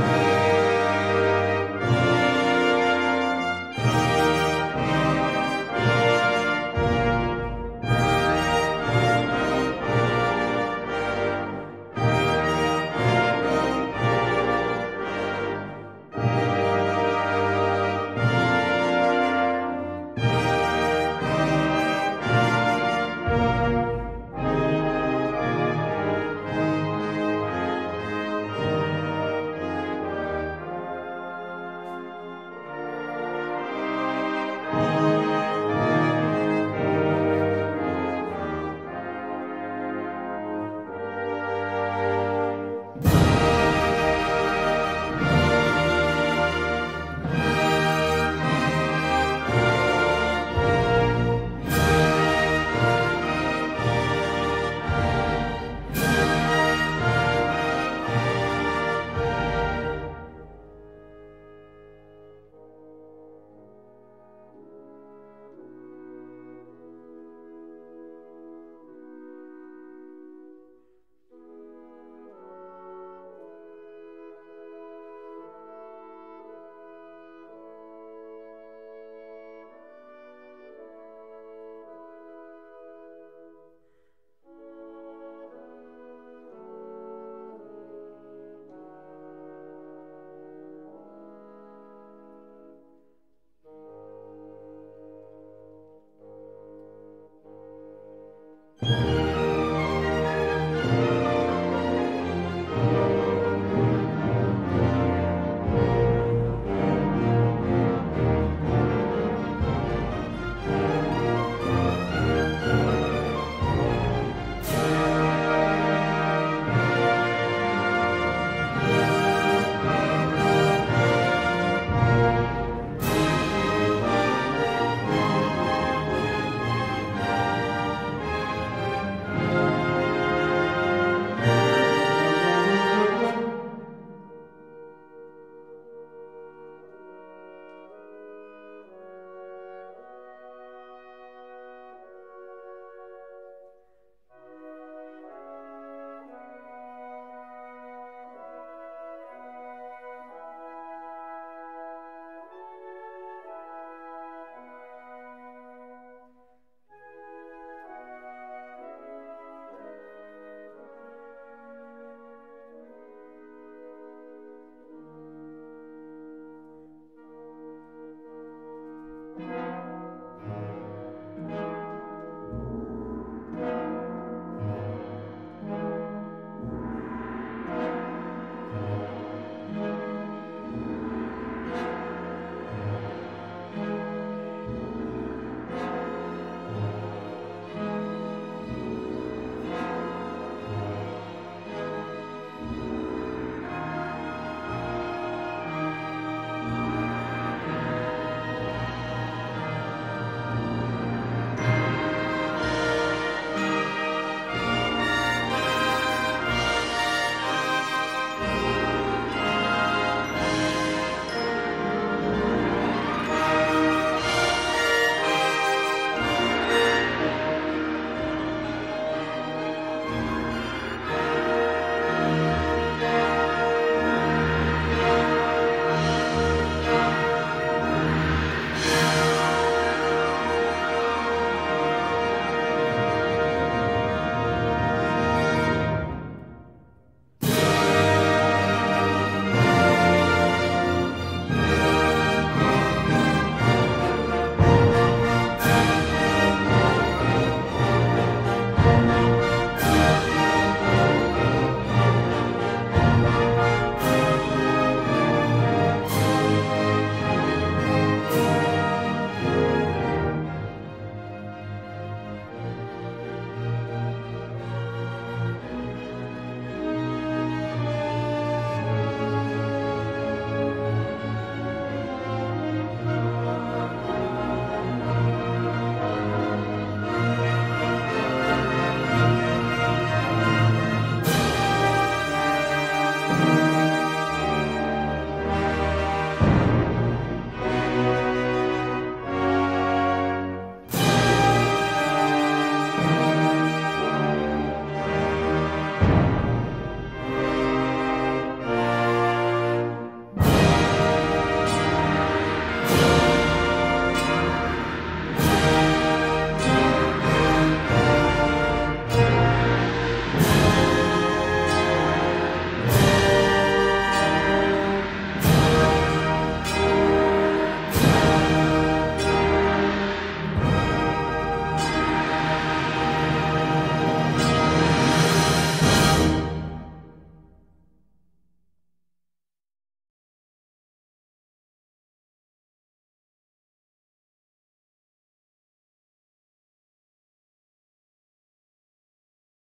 Thank you. you